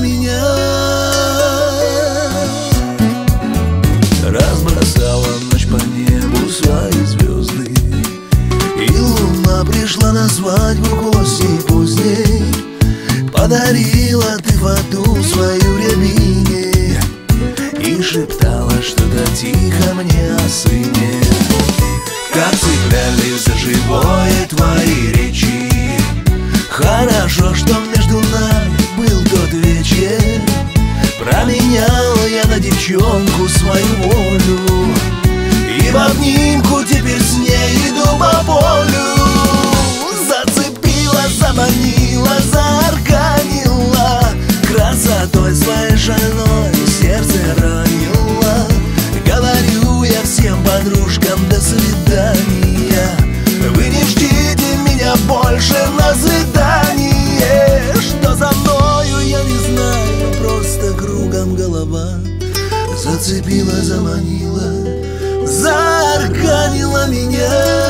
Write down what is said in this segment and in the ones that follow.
меня. Разбросала ночь по небу свои звезды И луна пришла на свадьбу гостей поздней. Подарила ты в аду свою рябине И шептала что-то тихо мне о сыне. Как цепляли за живое твои речи. Хорошо, что мне девчонку свою волю. И в обнимку теперь с ней иду по полю. Зацепила, заманила, заарканила Красотой своей шальной сердце ранила. Говорю я всем подружкам до свидания Вы не ждите меня больше на свидания Зацепила, заманила Заарканила меня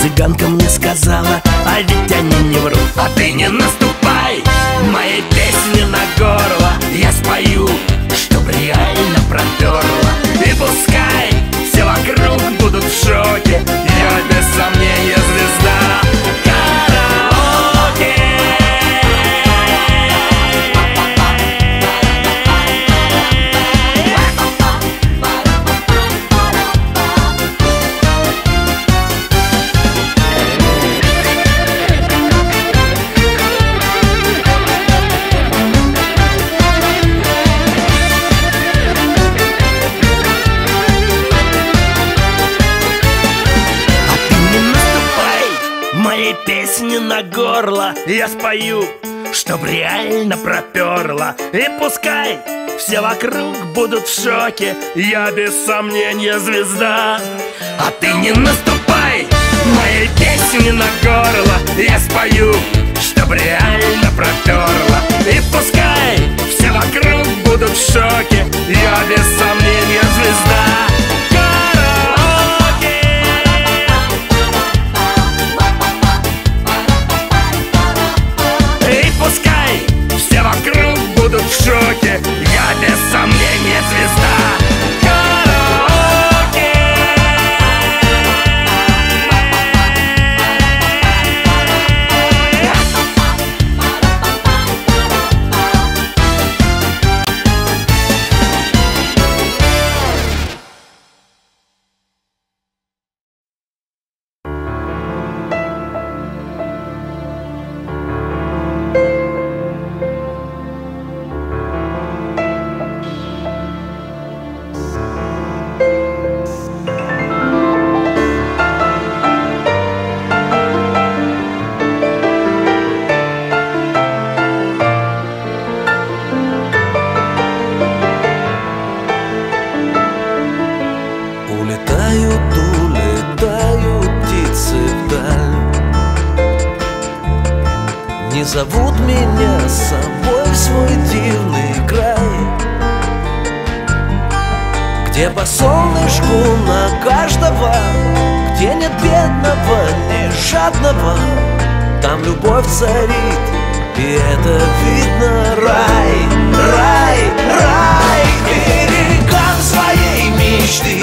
Цыганка мне сказала, а ведь они не врут спою, чтоб реально проперло И пускай все вокруг будут в шоке Я без сомнения звезда. А ты не наступай моей песни на горло. Я спою, чтоб реально проперло И пускай все вокруг будут в шоке Я без сомнения звезда в шоке. Я без сомнения звезда Там любовь царит, и это видно. Рай, рай, рай Берегам своей мечты.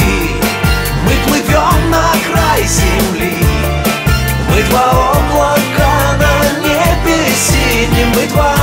Мы плывем на край земли. Мы два облака на небе синем Мы два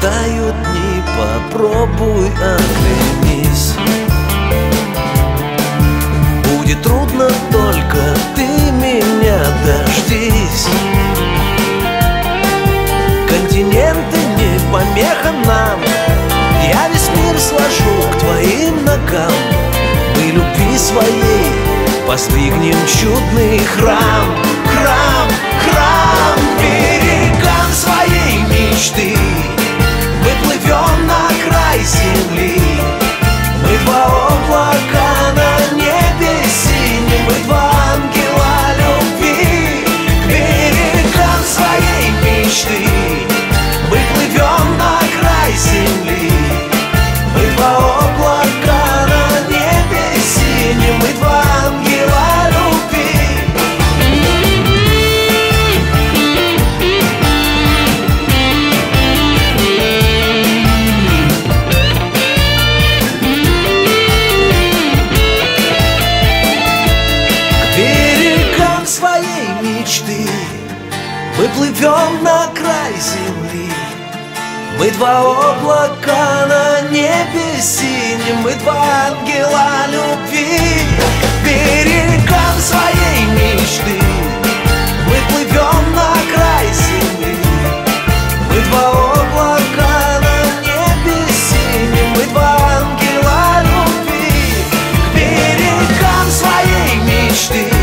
Пролетают дни, попробуй оглянись. Будет трудно, только ты меня дождись. Континенты не помеха нам. Я весь мир сложу к твоим ногам. Мы любви своей воздвигнем чудный храм. Храм, храм, берегам своей мечты край земли. Мы два облака на небе синем Мы два ангела любви К берегам своей мечты. Мы плывем на край земли два облака на небе синим Мы два ангела любви. Берегам своей мечты Мы плывем на край земли. Мы два облака на небе синим Мы два ангела любви. К берегам своей мечты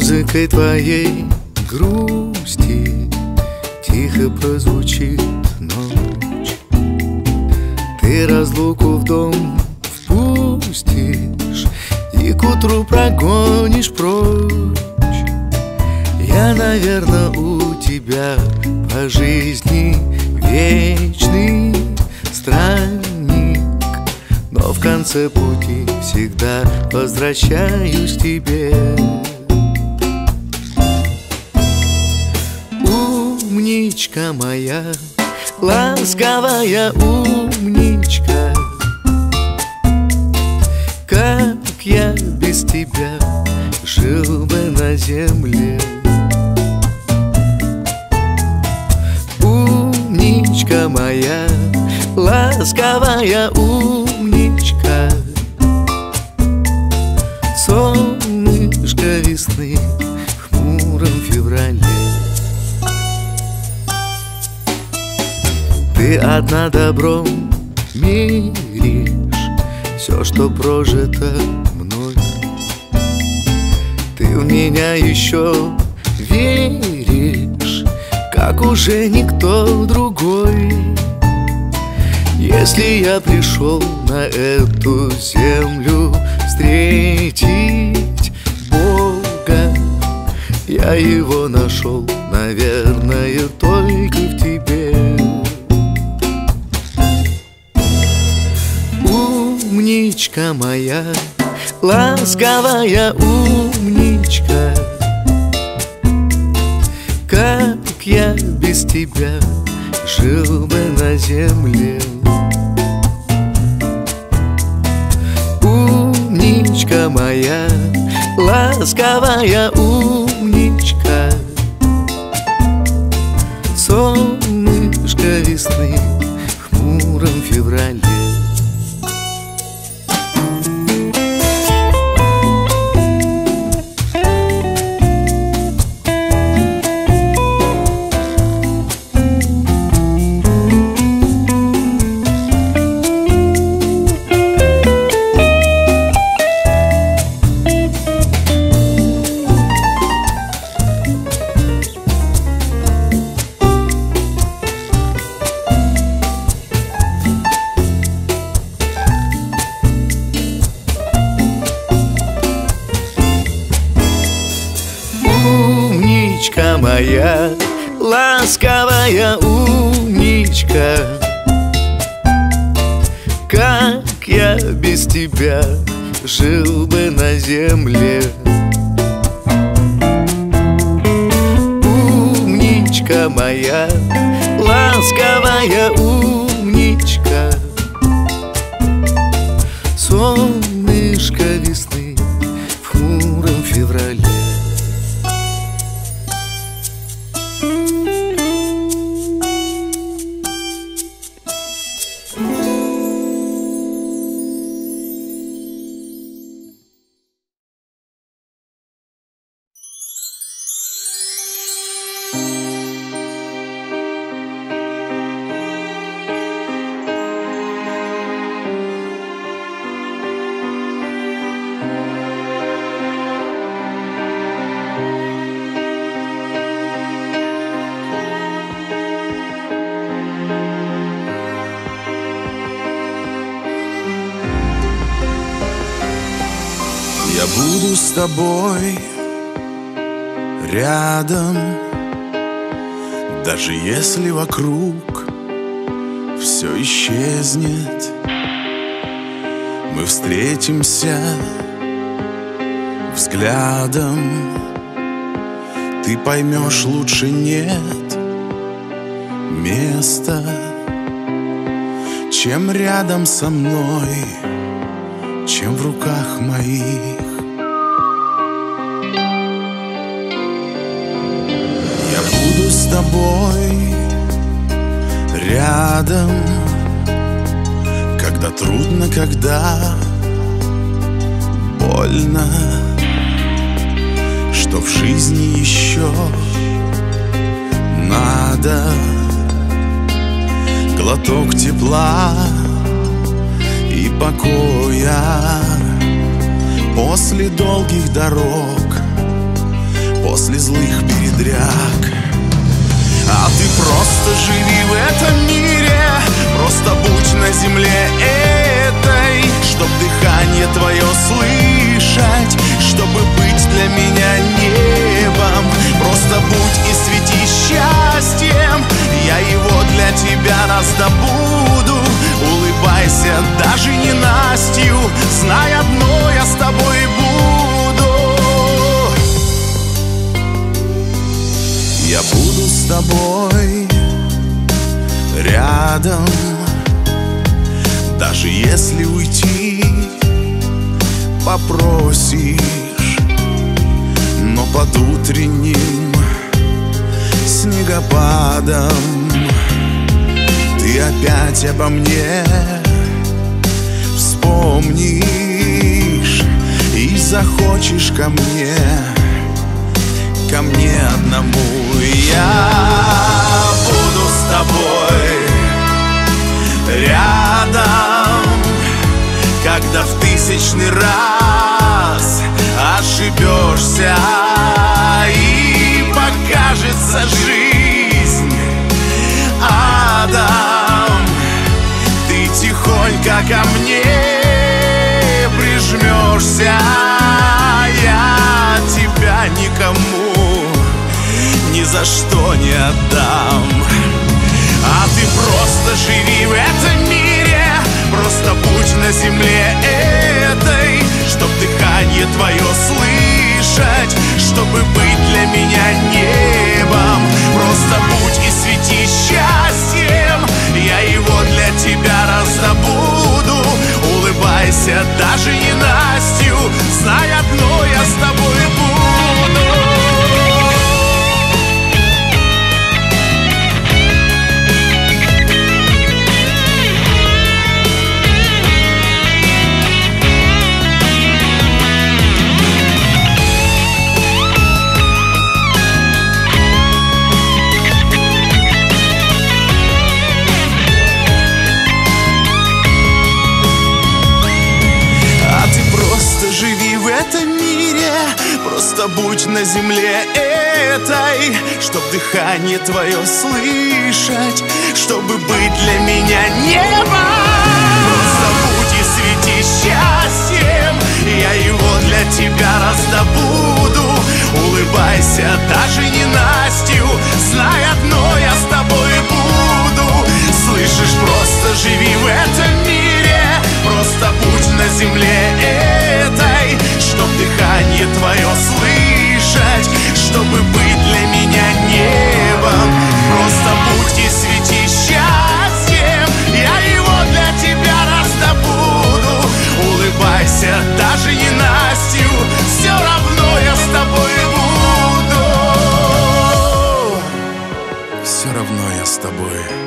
Музыкой твоей грусти. Тихо прозвучит ночь. Ты разлуку в дом впустишь И к утру прогонишь прочь. Я, наверное, у тебя по жизни вечный странник. Но в конце пути всегда возвращаюсь к тебе Умничка моя, ласковая умничка. Как я без тебя жил бы на земле? Умничка моя, ласковая умничка одна добром миришь. Все, что прожито мной. Ты в меня еще веришь Как уже никто другой. Если я пришел на эту землю Встретить Бога Я его нашел, наверное, только в тебе Умничка моя, ласковая умничка. Как я без тебя жил бы на земле? Умничка моя, ласковая умничка. Солнышко весны в хмуром феврале ласковая умничка Как я без тебя жил бы на земле. Умничка моя, ласковая умничка даже если вокруг все исчезнет. Мы встретимся взглядом, ты поймешь лучше нет места, чем рядом со мной чем в руках моих. Тобой рядом, когда трудно, когда больно, что в жизни еще надо глоток тепла и покоя. После долгих дорог, после злых А ты просто живи в этом мире Просто будь на земле этой Чтоб дыхание твое слышать Чтобы быть для меня небом. Просто будь и свети счастьем Я его для тебя раздобуду. Улыбайся даже не Настю Знай одно, я с тобой буду Я буду с тобой рядом. Даже если уйти попросишь Но под утренним снегопадом Ты опять обо мне вспомнишь И захочешь ко мне ко мне одному. Я буду с тобой рядом Когда в тысячный раз ошибешься И покажется жизнь адом. Ты тихонько ко мне прижмешься Я тебя никому ни за что не отдам. А ты просто живи в этом мире Просто будь на земле этой Чтоб дыхание твое слышать Чтобы быть для меня небом. Просто будь и свети счастьем Я его для тебя раздобуду. Улыбайся даже не Настю Знай одно, я с тобой Просто будь на земле этой Чтоб дыхание твое слышать Чтобы быть для меня небом Просто будь и свети счастьем Я его для тебя раздобуду. Улыбайся даже не Настю Знай одно, я с тобой буду. Слышишь, просто живи в этом мире Просто будь на земле этой дыхание твое слышать Чтобы быть для меня небом. Просто будь и свети счастьем Я его для тебя раздобуду. Улыбайся даже не Настю Все равно я с тобой буду. Все равно я с тобой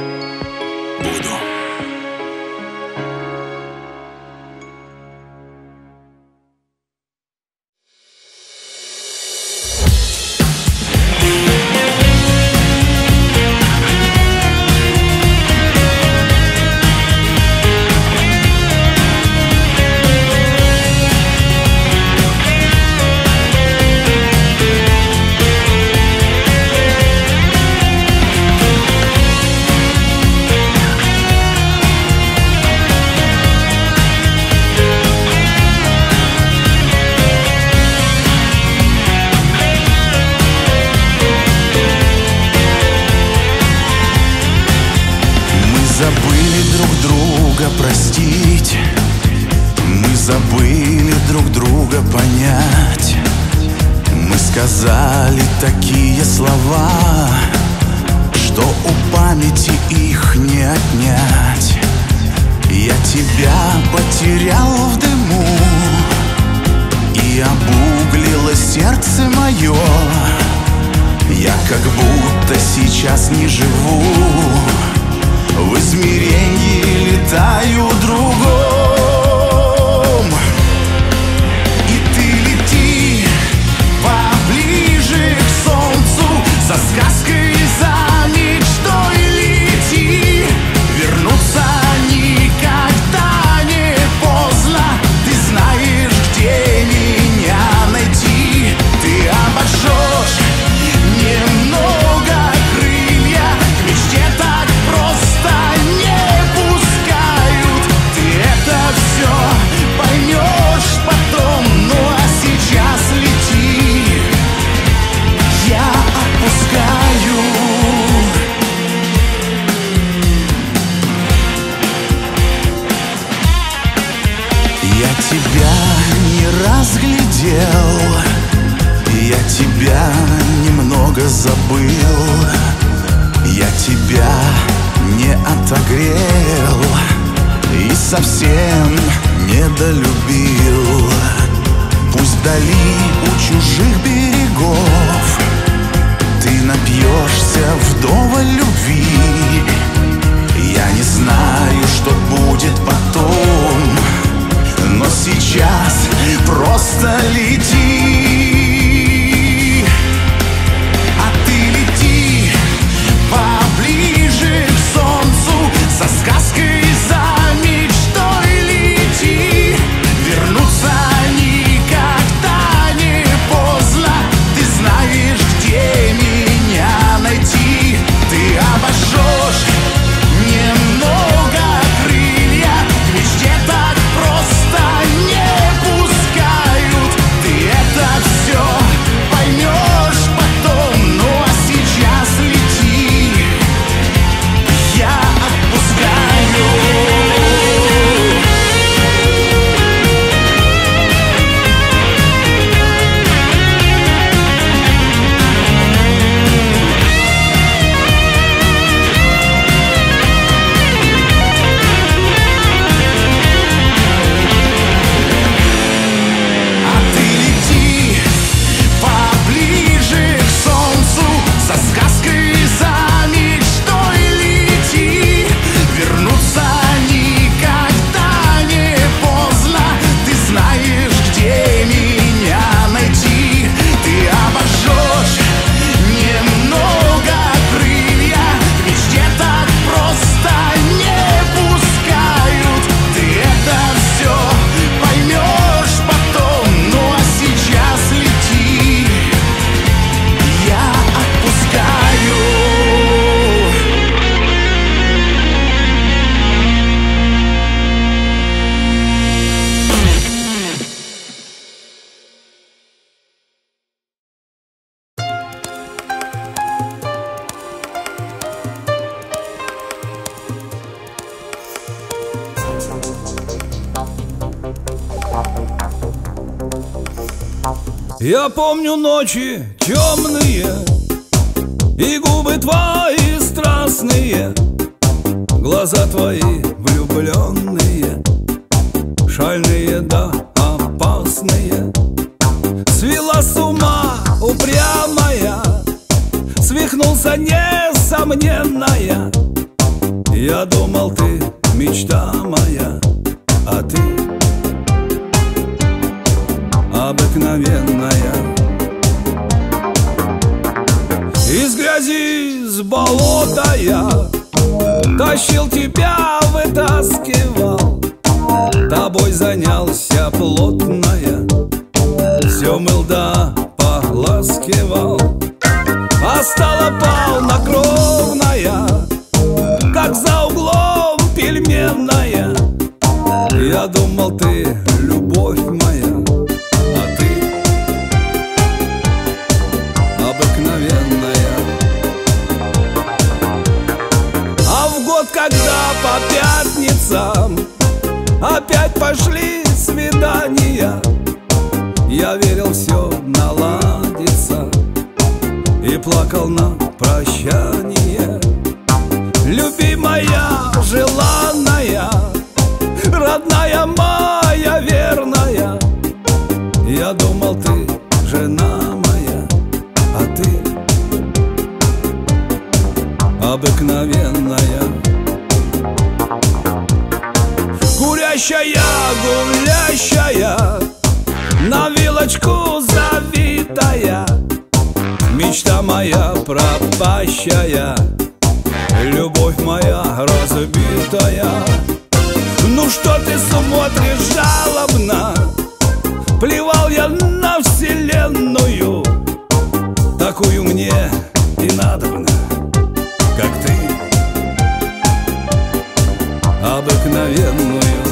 Я помню ночи темные И губы твои страстные. Глаза твои влюбленные Шальные да опасные. Свела с ума упрямая Свихнулся несомненная Я думал ты мечта моя А ты обыкновенная болота я Тащил тебя, вытаскивал. Тобой занялся плотная Все мыл да погласкивал А стала полнокровная Как за углом пельменная. Я думал, ты Опять пошли свидания. Я верил, все наладится И плакал на прощание. Любимая, Гулящая, На вилочку завитая. Мечта моя пропащая Любовь моя разбитая. Ну что ты смотришь жалобно? Плевал я на вселенную Такую мне и надобно Как ты. Обыкновенную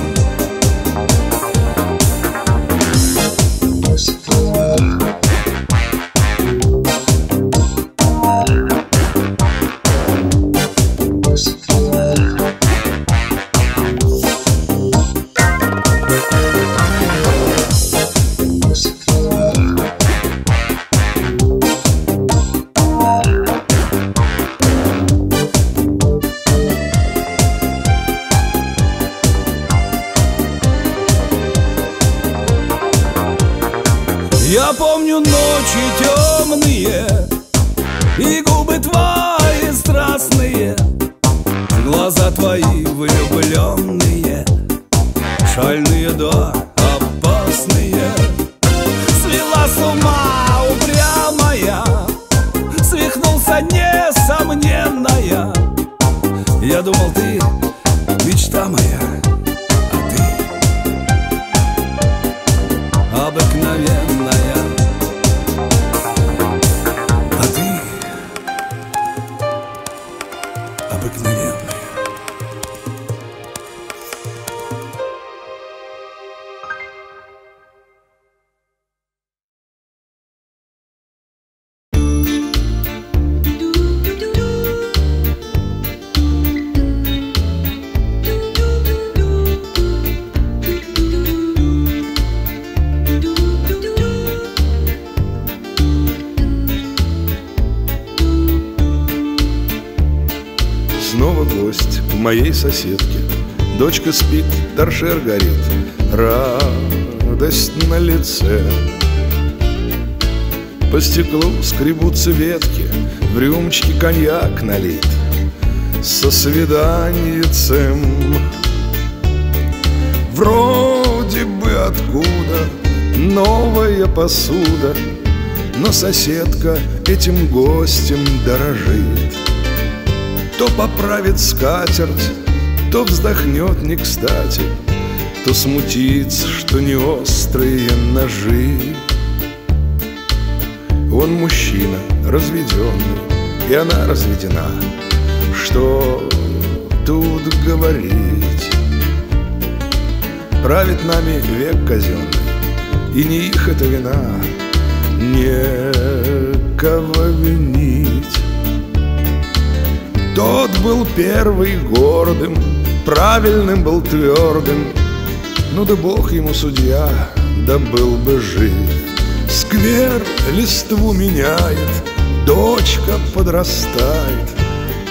торшер горит Радость на лице. По стеклу скребутся ветки В рюмочке коньяк налит. Со свиданиецем Вроде бы откуда Новая посуда Но соседка этим гостем дорожит. То поправит скатерть, то вздохнет не кстати, То смутится, что не острые ножи. Он мужчина, разведенный, и она разведена. Что тут говорить? Правит нами век казенный, и не их это вина, Некого винить. Тот был первый гордым, правильным был твердым, Ну да бог ему судья, да был бы жив. Сквер листву меняет, дочка подрастает,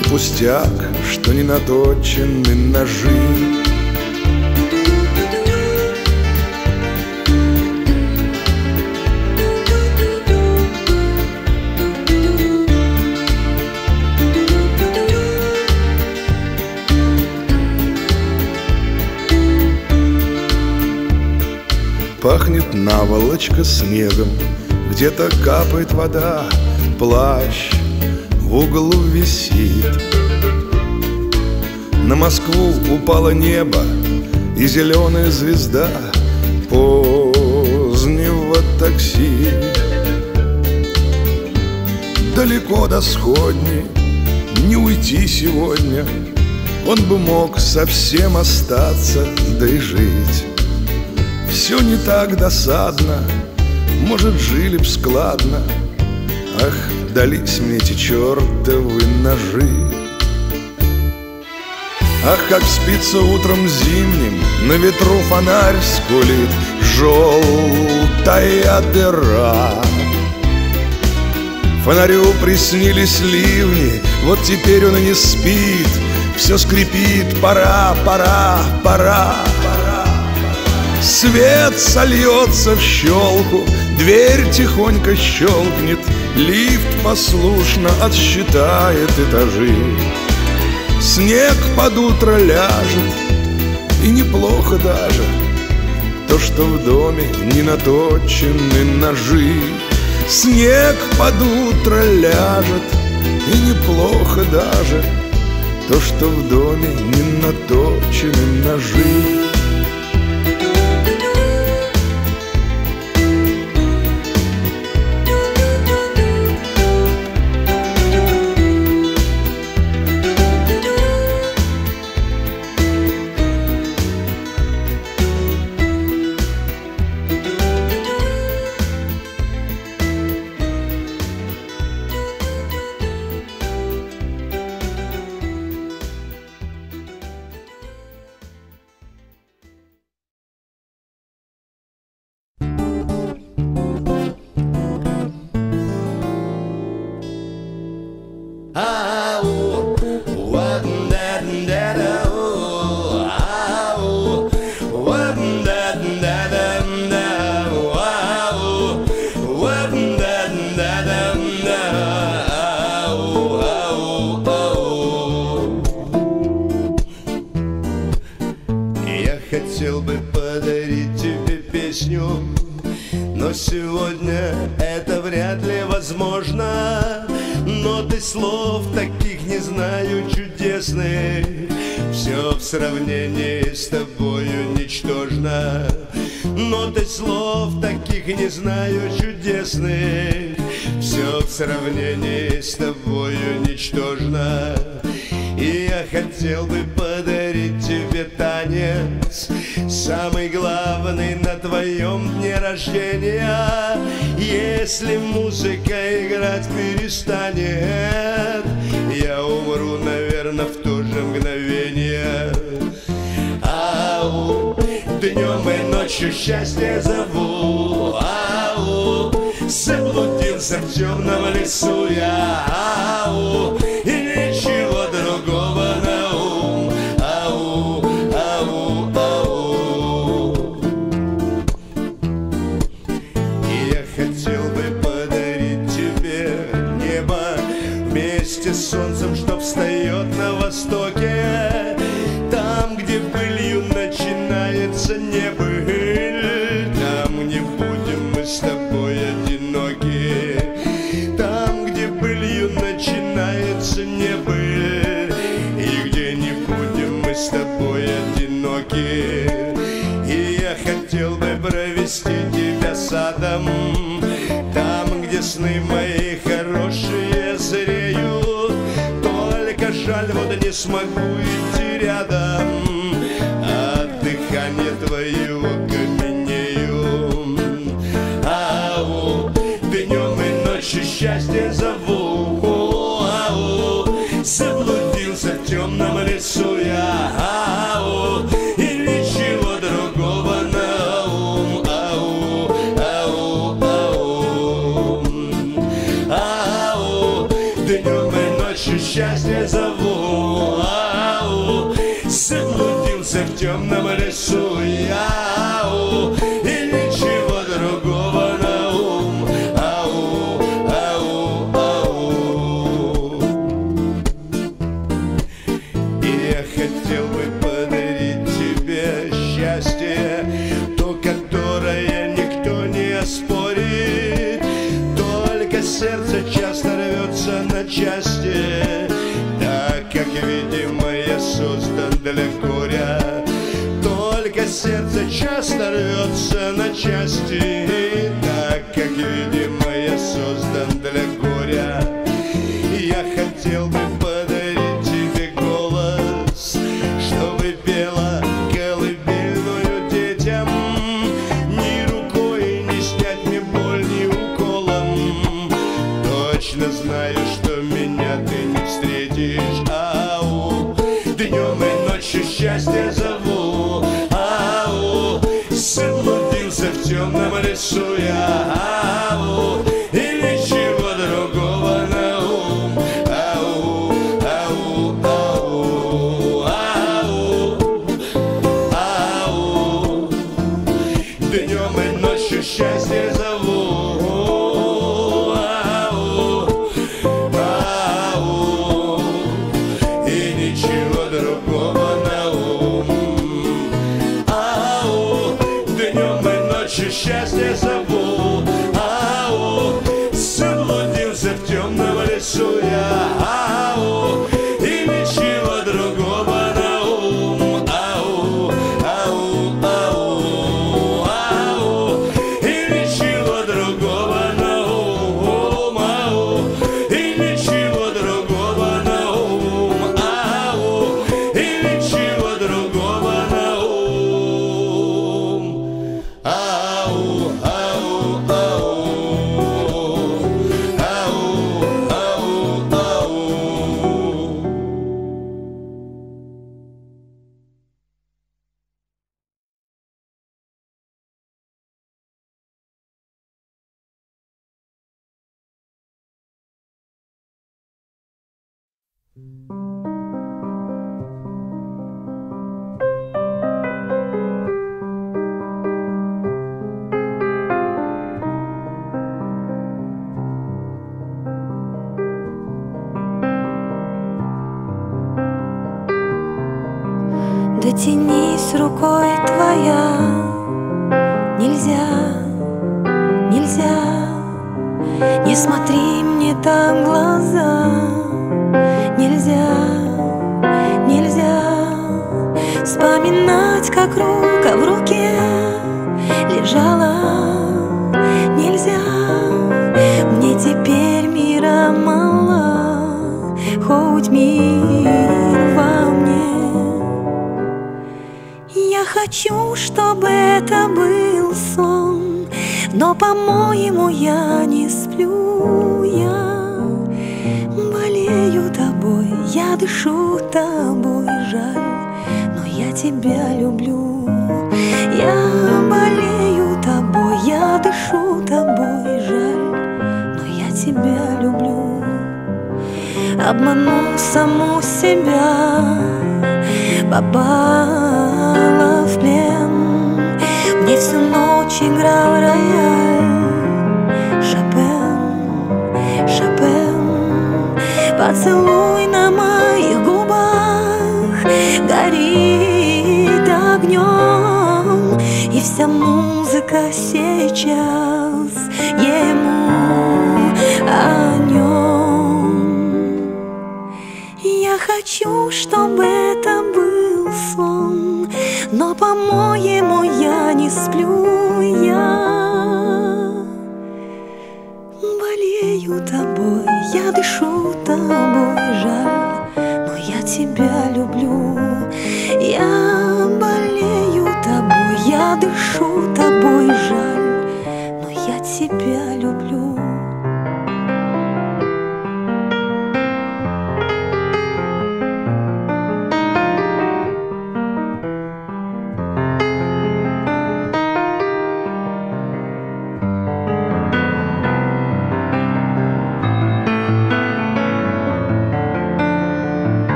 И пустяк, что не наточены ножи. Пахнет наволочка снегом, где-то капает вода, плащ в углу висит. На Москву упало небо и зеленая звезда позднего такси. Далеко до сходни, не уйти сегодня, он бы мог совсем остаться, да и жить. Все не так досадно, может, жили б складно, Ах, дались мне эти чертовы ножи. Ах, как спится утром зимним, на ветру фонарь скулит Желтая дыра. Фонарю приснились ливни, вот теперь он и не спит, Все скрипит, пора, пора, пора, пора. Свет сольется в щелку, дверь тихонько щелкнет, Лифт послушно отсчитает этажи. Снег под утро ляжет, и неплохо даже То, что в доме не наточены ножи. Снег под утро ляжет, и неплохо даже То, что в доме не наточены ножи. музыка играть перестанет. Я умру, наверное, в то же мгновение. Ау, днем и ночью счастье зову. Ау, заблудился в темном лесу я. Ау, смогу идти рядом. рвется на части.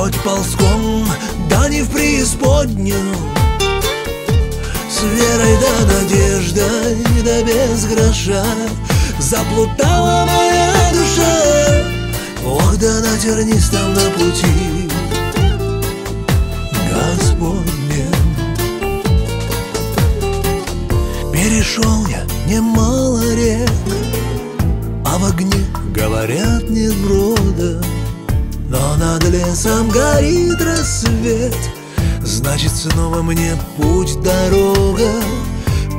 Хоть ползком, да не в преисподнюю. С верой да надеждой, да без гроша Заплутала моя душа. Ох, да на тернистом на пути Господнем Перешел я немало рек А в огне, говорят, нет брода но над лесом горит рассвет. Значит, снова мне путь дорога.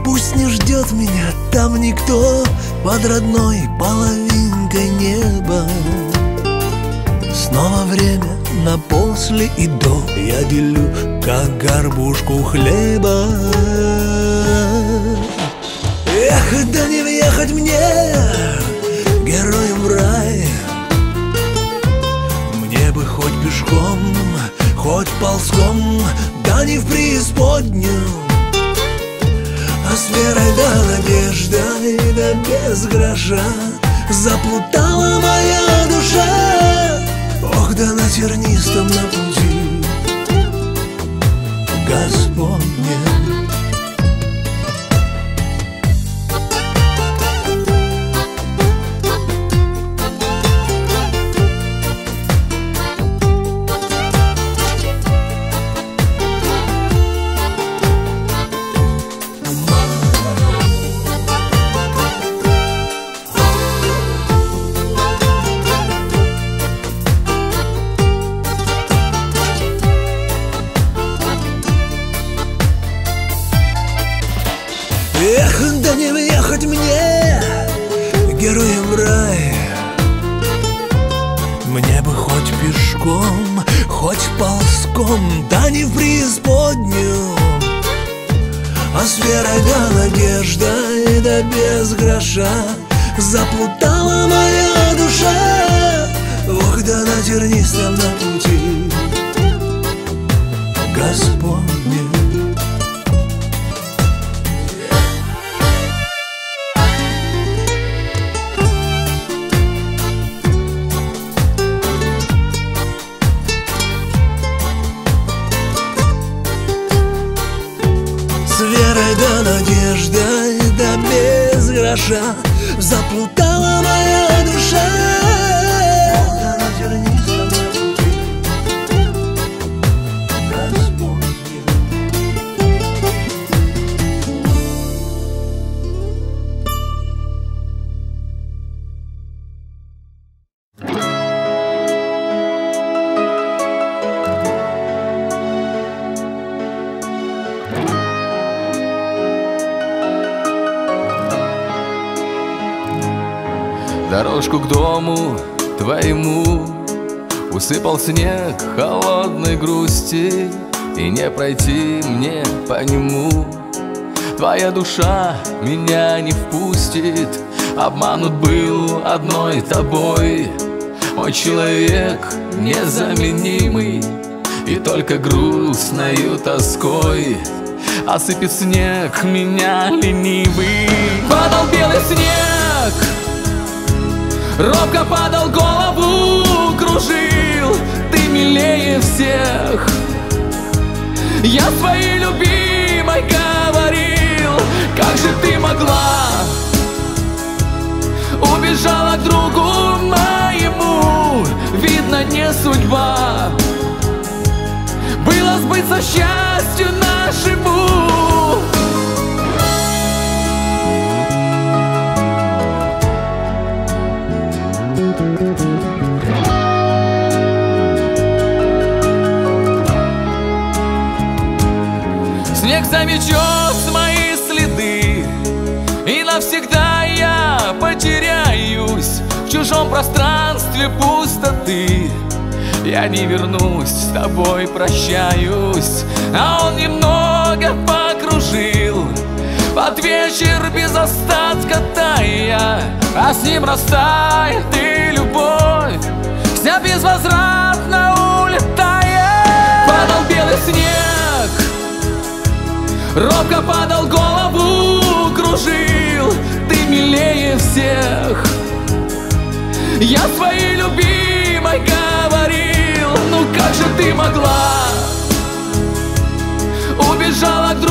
Пусть не ждет меня там никто. Под родной половинкой неба. Снова время на после и до. Я делю, как горбушку хлеба. Эх, да не въехать мне Героем в рай пешком, хоть ползком Да не в преисподнюю. А с верой да надеждой, да без гроша Заплутала моя душа. Ох, да на тернистом на пути. Господнем гроша Заплутала без гроша Дорожку к дому твоему. Усыпал снег холодной грусти И не пройти мне по нему. Твоя душа меня не впустит Обманут был одной тобой. Мой человек незаменимый И только грустною тоской. Осыпет снег меня ленивый Падал белый снег Робко падал голову, кружил. Ты милее всех. Я своей любимой говорил. Как же ты могла? Убежала к другу моему. Видно, не судьба. Было сбыться счастью нашему замечет мои следы. И навсегда я потеряюсь В чужом пространстве пустоты. Я не вернусь, с тобой прощаюсь. А он немного покружил. Под вечер без остатка тая А с ним растает и любовь. Вся безвозвратно улетает. Падал белый снег Робко падал голову, кружил. Ты милее всех. Я своей любимой говорил. Ну как же ты могла? Убежала к другу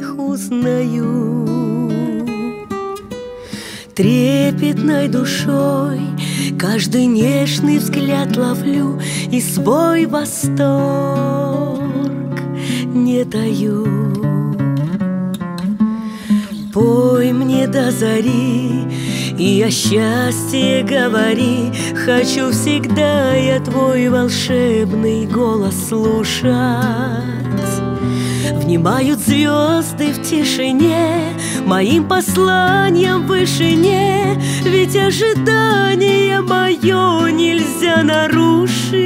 Я узнаю. Трепетной душой Каждый нежный взгляд ловлю И свой восторг не даю. Пой мне до зари и о счастье говори Хочу всегда я твой волшебный голос слушать. Внимают звезды в тишине Моим посланием в вышине Ведь ожидание мое нельзя нарушить.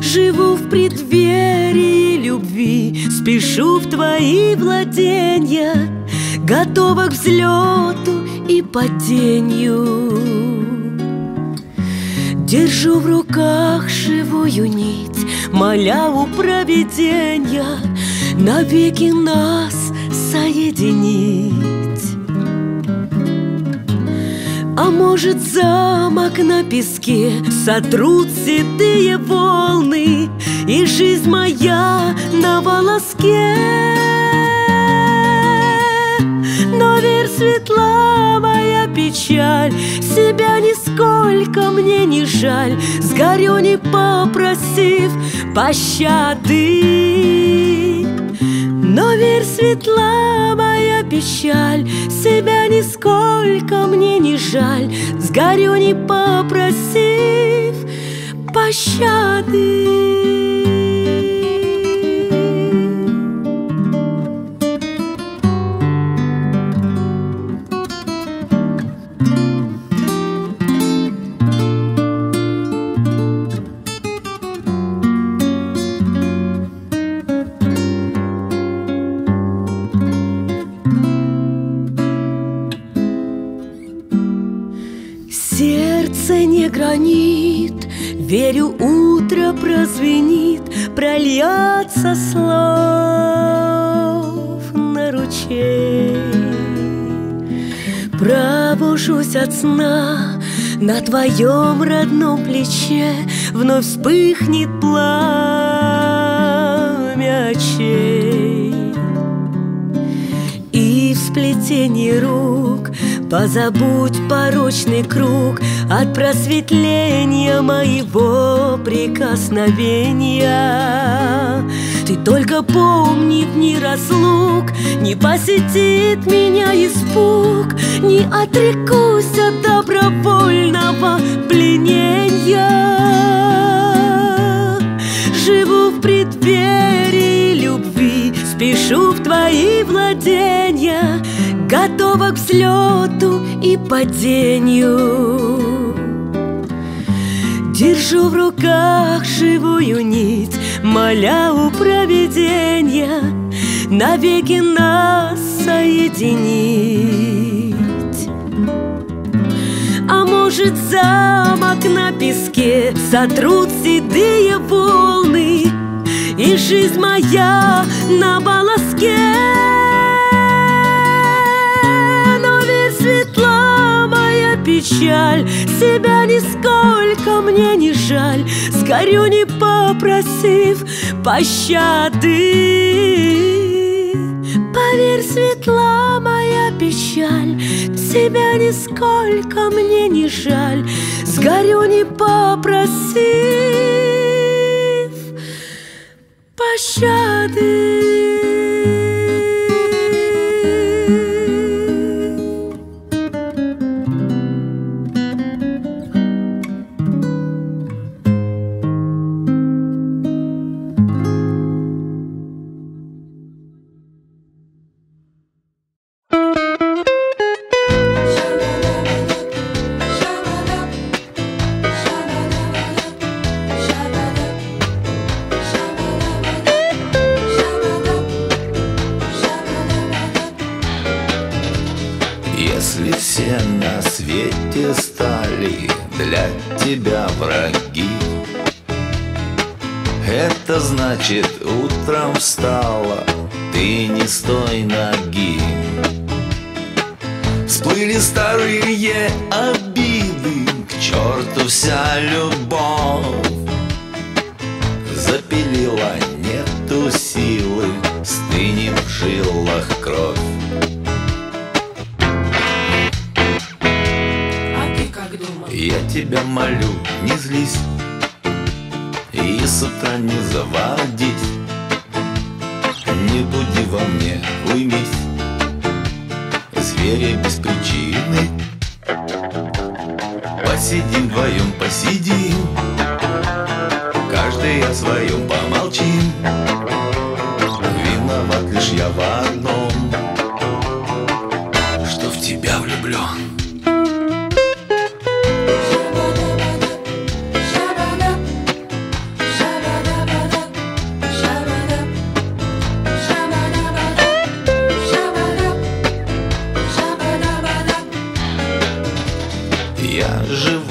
Живу в преддверии любви Спешу в твои владения Готова к взлету и падению Держу в руках живую нить Моля у провидения Навеки нас соединить. А может замок на песке Сотрут седые волны И жизнь моя на волоске светла моя печаль. Себя нисколько мне не жаль. Сгорю, не попросив пощады. Но верь, светла моя печаль Себя нисколько мне не жаль. Сгорю, не попросив пощады верю, утро прозвенит, прольется слов на ручей. Пробужусь от сна на твоем родном плече, вновь вспыхнет пламя очей. И в сплетении рук Позабудь порочный круг От просветления моего прикосновения. Ты только помни дни разлук Не посетит меня испуг Не отрекусь от добровольного пленения. Живу в преддверии любви Спешу в твои владения Готова к взлету и падению. Держу в руках живую нить Моля у провидения Навеки нас соединить. А может замок на песке Сотрут седые волны И жизнь моя на волоске печаль. Себя нисколько мне не жаль. Сгорю, не попросив пощады. Поверь, светла моя печаль. Себя нисколько мне не жаль. Сгорю не попросив пощады Я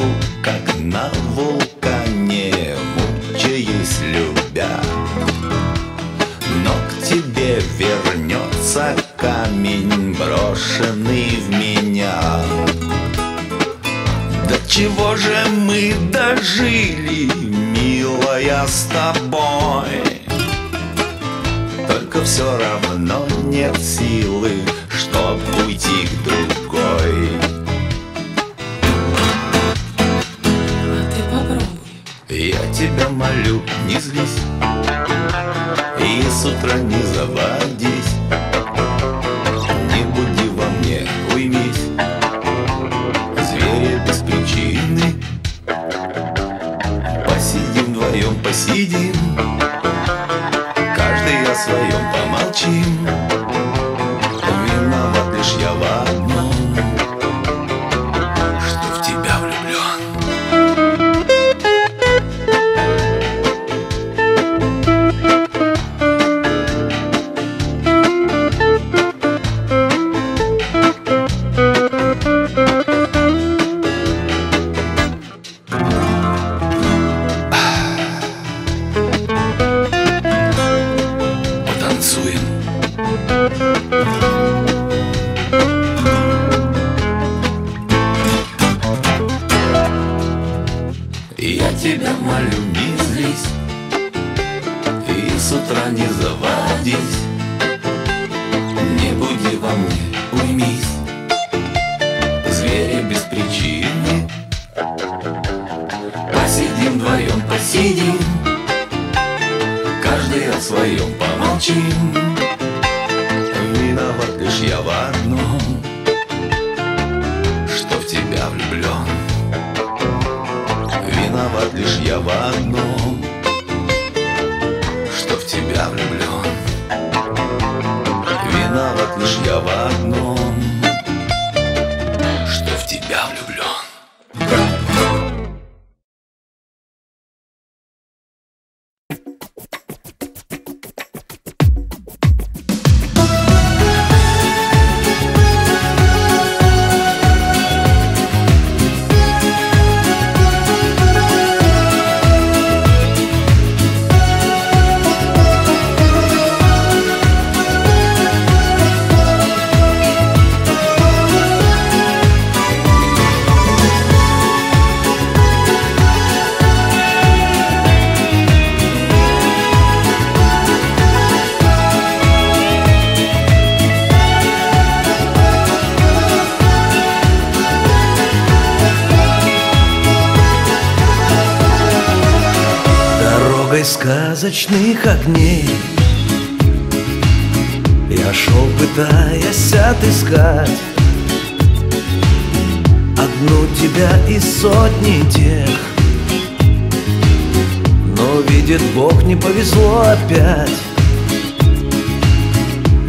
сказочных огней. Я шел, пытаясь отыскать Одну тебя из сотни тех. Но, видит Бог, не повезло опять.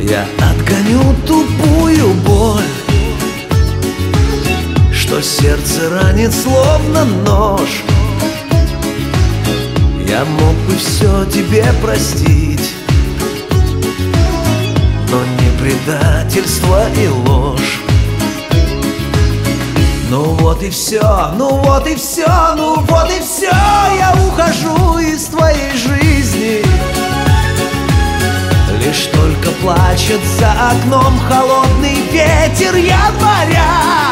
Я отгоню тупую боль Что сердце ранит словно нож я мог бы все тебе простить Но не предательство и ложь. Ну вот и все, ну вот и все, ну вот и все Я ухожу из твоей жизни. Лишь только плачет за окном холодный ветер января ну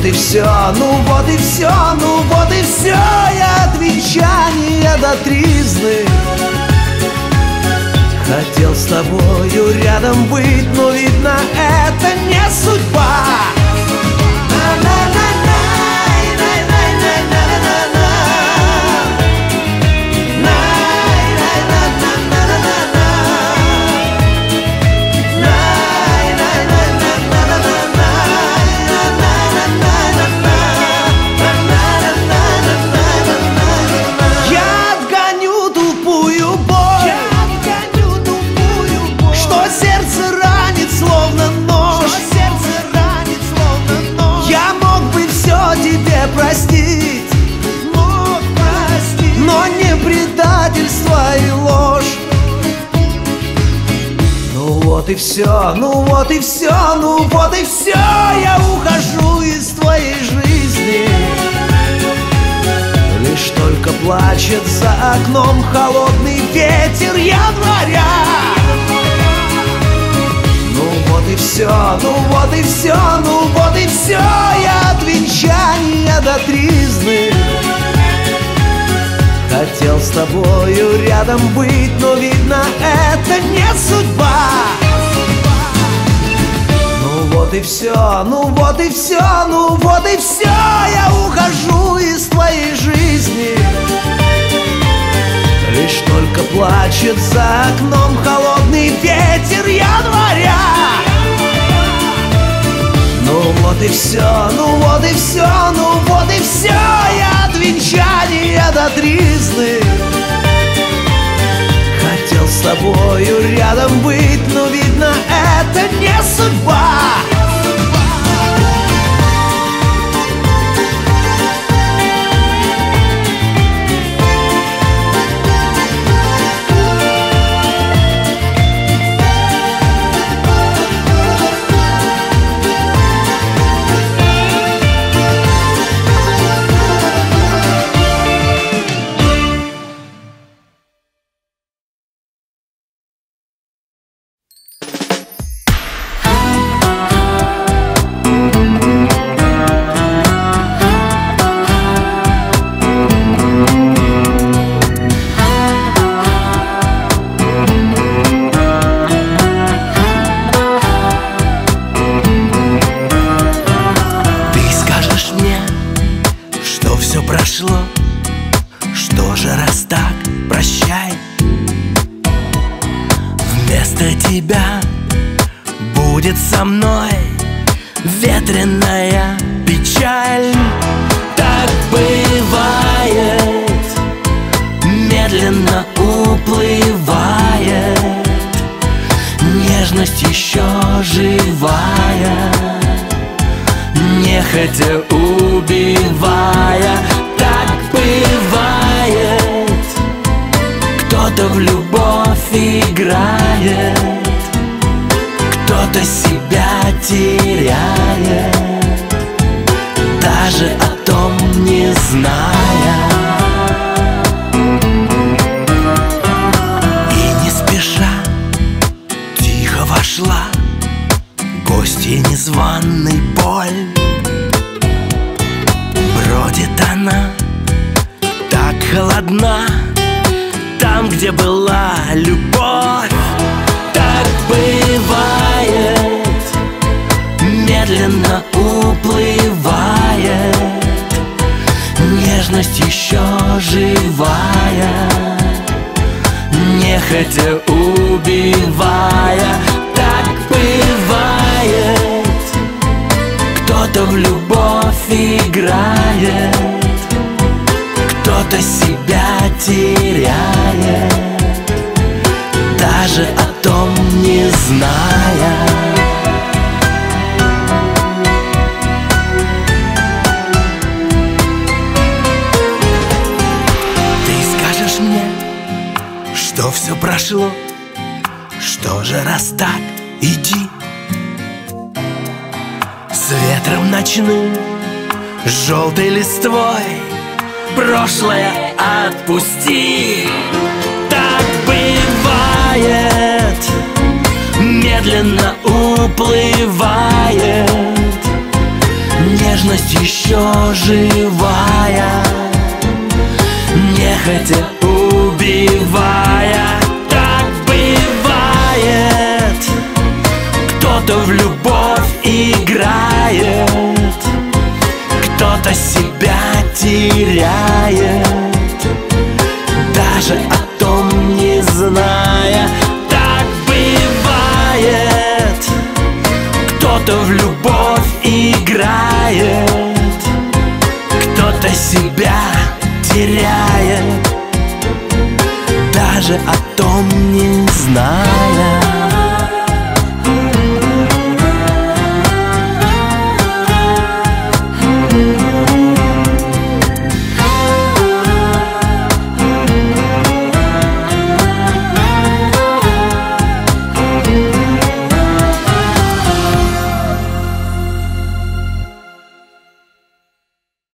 вот и все, ну вот и все, ну вот и все Я от венчания до тризны. Хотел с тобою рядом быть, но видно это не судьба и все, ну вот и все, ну вот и все Я ухожу из твоей жизни. Лишь только плачет за окном холодный ветер января Ну вот и все, ну вот и все, ну вот и все Я от венчания до тризны. Хотел с тобою рядом быть, но видно это не судьба вот и все, ну вот и все, ну вот и все Я ухожу из твоей жизни. Лишь только плачет за окном холодный ветер января Ну вот и все, ну вот и все, ну вот и все Я от венчания до тризны. Хотел с тобою рядом быть, но видно это не судьба Даже о том не зная листвой Прошлое отпусти. Так бывает Медленно уплывает Нежность еще живая Нехотя убивая. Так бывает Кто-то в любовь играет Кто-то себя теряет. Даже о том не зная Так бывает. Кто-то в любовь играет Кто-то себя теряет. Даже о том не зная